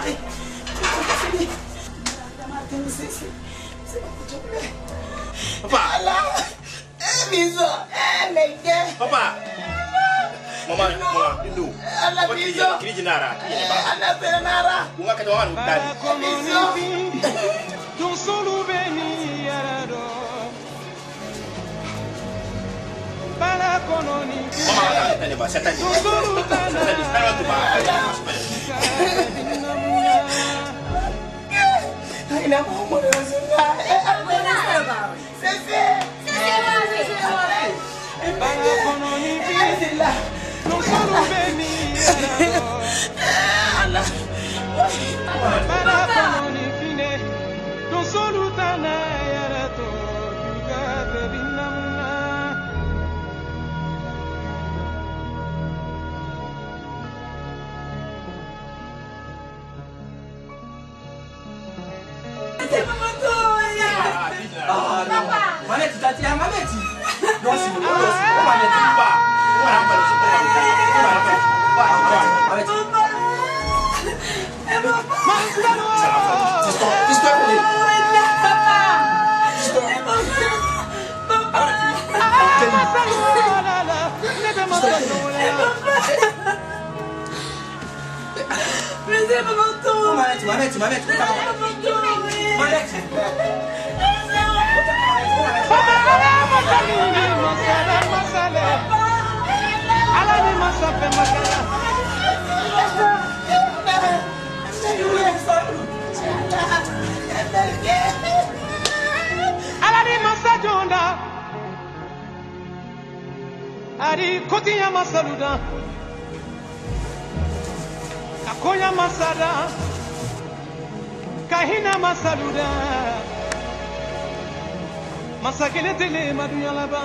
mari. Papa. Emizo, emege. Papa. Mama, mama, Bindu. Emizo. Kiriji nara. Anapenda nara. Ungakata wanu ndani. Emizo. Don't solo beni yarado. Para kononi. Mama, anapenda ba. Shetani. Shetani. Shetani. Shetani and I'm on one of those. What is that about? Sissy! Sissy, why is it all that? Papa! Mabet, mabet, mabet. Mabet. Alade masajunda, adi kotinya masaludan. koya aquele kahina masaluda masakele tele madunyalaba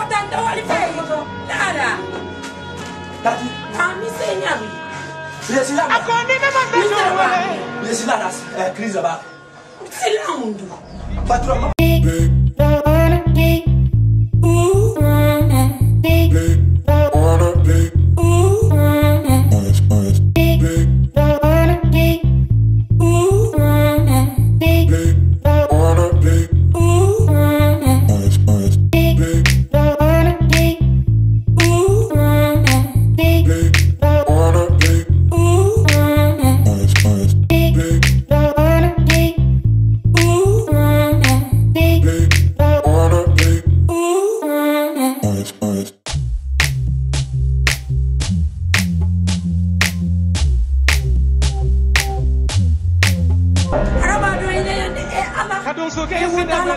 otanta wali feyoto lara dadi ami señawi akondina masaluwele biesilaras eh, crise aba silamundu baturama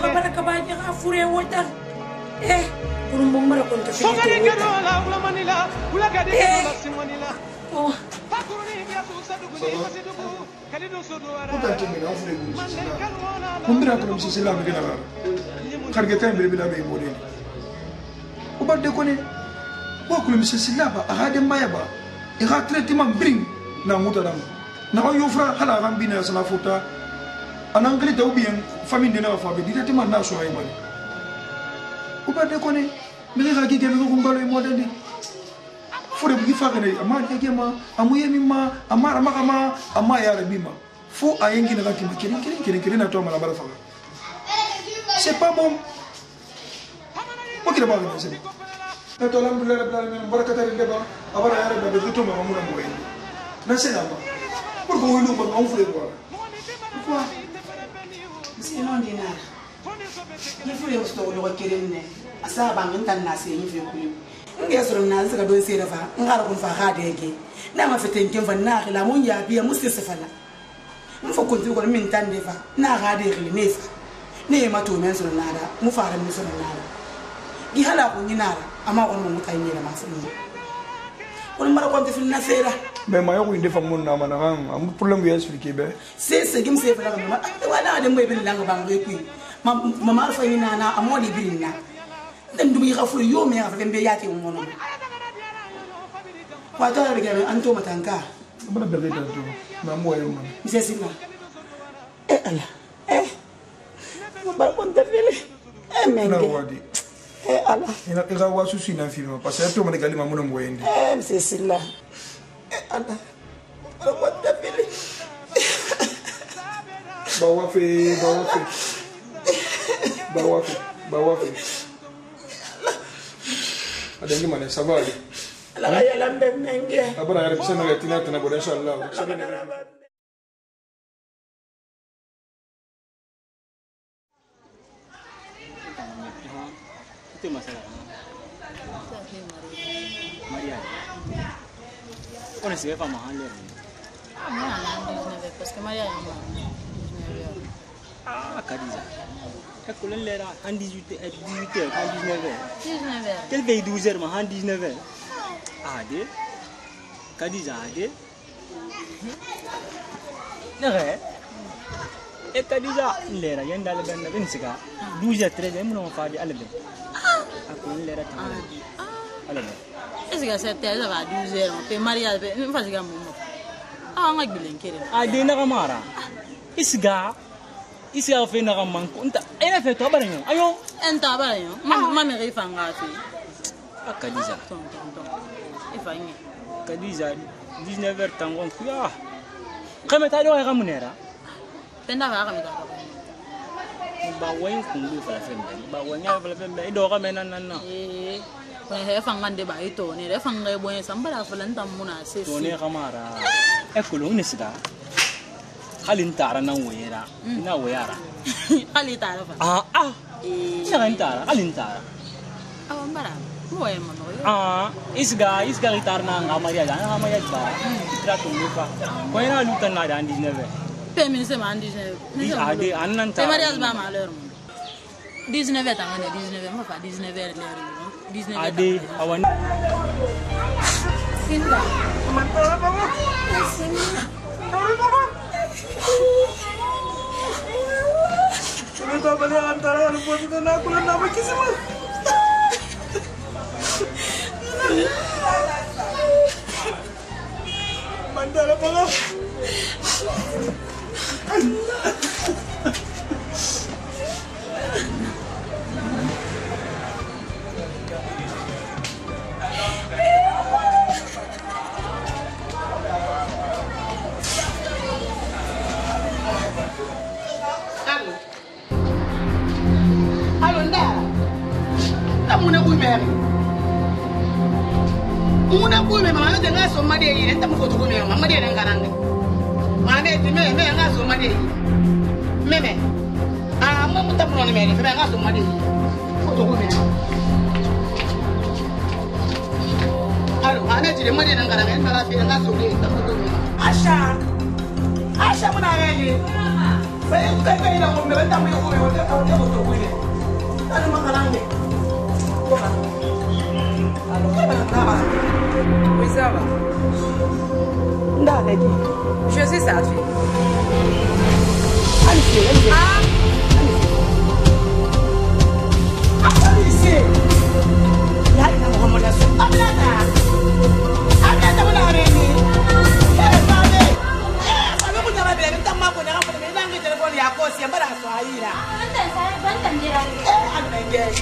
ka bara ka ba ɲaga fure wota e kurunbon bara kɔnta fɛn kumbira kono misisi la mege naga karge tan bele bila be mode o ba de kone bo kulo misisi la ba aga de maya ba e ga traitement bring na muta dam na ko yofra hala ram bina sala futa en anglais ta ou bien famille ndena bafabe directement na so ayebale ubade kone miri ga gige miri kumbalo e moda ndi fure bugi fakene ama gige ma amuye mima ama rama kama ama ya rabima fo ayengi na kati makiri kiri kiri kiri na to mala bala faka c'est pas bon okira ba ga c'est na to alhamdulillah rabbil alamin barakata rinde ba abara ya rabbi bi to ma mamuna moye na c'est là ba pourquoi on nous on fait quoi pourquoi nginara ngifike ngisidokoloko kerenne asabanga ngitaninaseya ngifike kuyo ngezolo mina nzikadonsela fa ngara kun fa gadeke nangafete nkem fa nage lamo kone mara kwante filina fela mais maya go indefa monna mana gang a mo problème ya expliquer be se se ke mse fela ngoma a ah, e wala de mbe ben langa bang re kwi mama alfa ni nana a mo di binna dan dubi ga fulu yo me ga fembe ya ke ngono kwa ta re ga an to matanka bana bele da to na mo yo mana mse sima eh ala eh mo bar kon ta fele eh menge Eh, ala eza wasusu ina mfima parce que tomona egali mamuna moyende eh, msesila eh, ala alakwatapili bawafe bawafe bawafe bawafe adengi ah, mane savali alakayala mbemenge abana ah, yarabisanagatinatana boda inshallah Itu masalahnya. Maria. Ona siwepa mahali. Amna ndio non parce que Maria yama. Ah, Khadija. T'as collé l'air à 18 à 18 heures, à 19 heures. 19 heures. Quelle veille 12 heures, mais à 19 eh, ah. heures. Ah, dé. Khadija, ah, dé. Non, eh. Eh, Khadija, l'air, y'en a le ben, ben, c'est quoi. 12 heures, 13 heures, non enfant, allez, ben. Ah. est-ce que c'est tel à 12 heures on peut marier avec une fois que mon ah on a bien kéré ah des naga mara est-ce que est-ce que fait naga man compte et fait toi barayo ayo oh. en ta barayo maman ah. me refanga fait ah kadiza et fangi kadiza 19 heures tangon kuya kameta do ya munera tenda ba kameta bawa in kun b'u fɛ fɛn bɛɛ bawa n y'a fɛ fɛn bɛɛ i dɔgɔ mɛn na hmm. na e fanga de b'a ye tɔɔni dɛ e fanga ye bɔn ye san bala fɔlɔ n ta mun na se tɔɔni kamara e kolon ne sida hali n taara na woyera na woyara hali taara fa ah ah saka eh. n taara hali n taara awɔ n bara mɔgɔ ye ma nɔgɔ ye ah e isga e isga i taara na n ka mariage an ka mariage ba hmm. i taara tun bɛ fa ko n yɛrɛ hali u ta na de an 19 heures féminisme en antara Mandala somali ye yɛrɛ tamu ko cogo min na mali yɛrɛ kana dɛ maa ne ti mɛ mɛ an ka somali ye mɛ mɛ aa mɛ mu tamu nɔni mɛ de fɛnɛ an ka somali ye ko cogo min na alo aa ne ti de mali yɛrɛ kana dɛ n taara feere n ka somali ye tamu ko min na. asha asha mun na yɛrɛ ye bɛɛ bɛɛ bɛ yɛlɛ ko mɛ bɛ tamu ye ko mɛ o tɛ o tɛ o cogo ye tali ma kalan kɛ ko kan alo ko bɛ na ba. Wizara. Da, lady. Je suis satisfait. Alice, ah! Alice. Ah. Thank eh, you.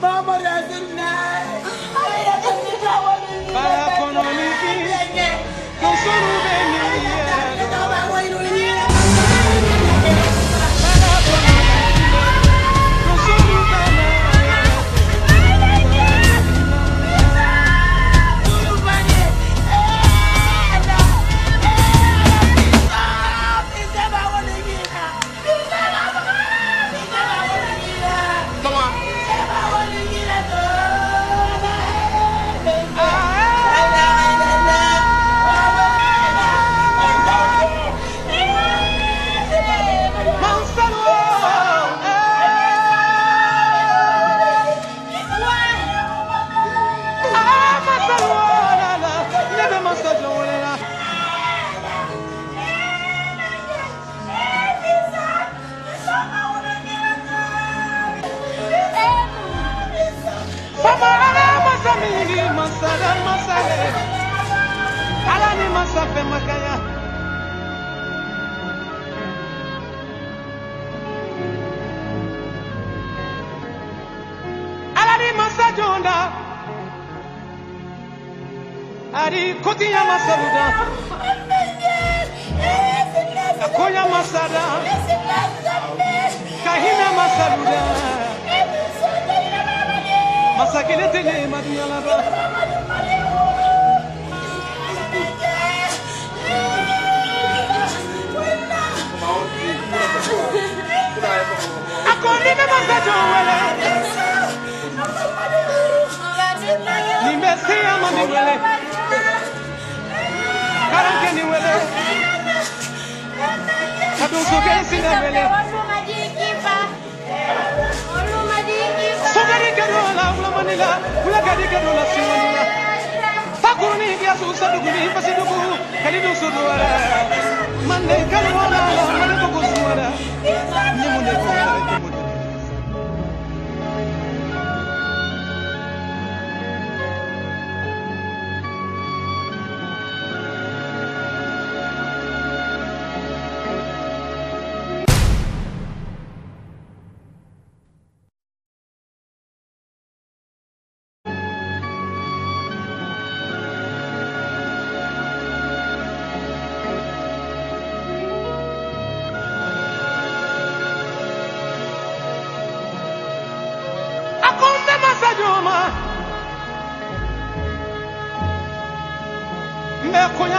Mama doesn't know. Seri Kotiya Masaruda. Akoya Masada. Kahina Masaruda. Masakele Tele Madiyalaba. Akorina Masajo Wele. Nimesi Amani Wele. Karan kendi wele. Kadungu kensi na wele. Sogari kero la ula manila, ula gadi kero la si manila. Fakuni ya susa duguni pasi dugu, kali du sudu wala. Mande kero la la, mande kuku suwala. Ni munde kuku.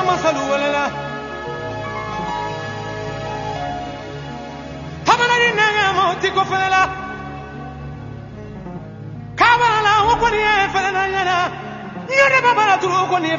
ama saluwelela tabana ni nanga moti ko kabala ukoni e felela nyana nyana tu ukoni